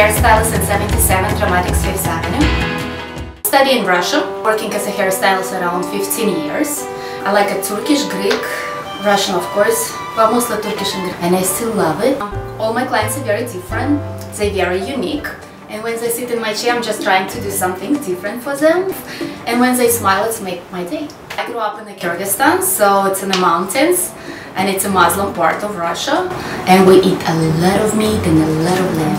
hairstylist at 77 Dramatics Fifth Avenue. Study in Russia, working as a hairstylist around 15 years. I like a Turkish, Greek, Russian of course, but mostly Turkish and Greek, and I still love it. All my clients are very different, they're very unique. And when they sit in my chair, I'm just trying to do something different for them. And when they smile, it's make my day. I grew up in the Kyrgyzstan, so it's in the mountains, and it's a Muslim part of Russia. And we eat a lot of meat and a lot of lamb.